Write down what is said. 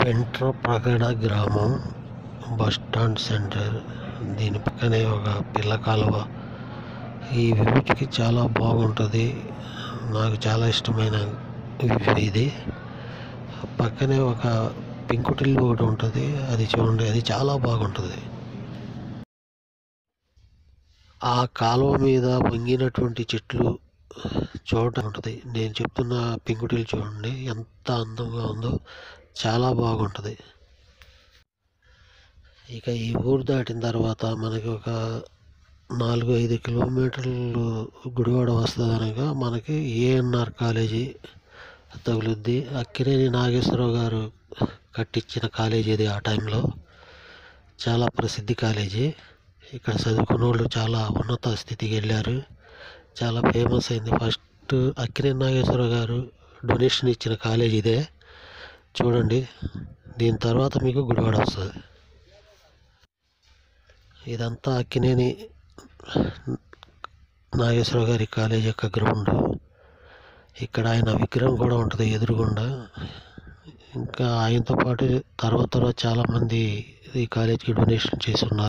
వెంట్రప్రగడ గ్రామం bus stand centre. దీని పక్కనే ఒక పిల్ల కాలువ. ఈ వ్యూకి చాలా బాగుంటుంది. నాకు చాలా ఇష్టమైన వ్యూ ఇది. పక్కనే ఒక పెంకుటిల్లు ఒకటి ఉంటుంది. అది చూడండి అది చాలా బాగుంటుంది. ఆ కాలువ మీద వంగినటువంటి చెట్లు చూడటం ఉంటుంది నేను చెప్తున్న పెంకుటిల్లు చూడండి ఎంత అందంగా ఉందో. చాలా బాగుంటుంది. ఇక ఈ ఊరు దాటిన తర్వాత మనకి ఒక నాలుగు ఐదు కిలోమీటర్లు గుడివాడ వస్తుంది అనగా మనకి ఏఎన్ఆర్ కాలేజీ తగులుద్ది. అక్కినేని నాగేశ్వరరావు గారు కట్టించిన కాలేజీ ఇది ఆ టైంలో. చాలా ప్రసిద్ధి కాలేజీ. ఇక్కడ చదువుకున్న వాళ్ళు చాలా ఉన్నత స్థితికి వెళ్ళారు. చాలా ఫేమస్ అయింది. ఫస్ట్ అక్కినేని నాగేశ్వరరావు గారు డొనేషన్ ఇచ్చిన కాలేజ్ ఇదే. చూడండి. దీని తర్వాత మీకు గుడివాడ వస్తుంది. ఇదంతా అక్కినేని నాగేశ్వరరావు గారి కాలేజ్ యొక్క గ్రౌండ్. ఇక్కడ ఆయన విగ్రహం కూడా ఉంటుంది ఎదురుగుండా. ఇంకా ఆయనతో పాటు తర్వాత తర్వాత చాలామంది ఈ కాలేజీకి డొనేషన్ చేసి ఉన్నారు.